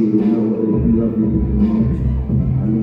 you know that you love you. I know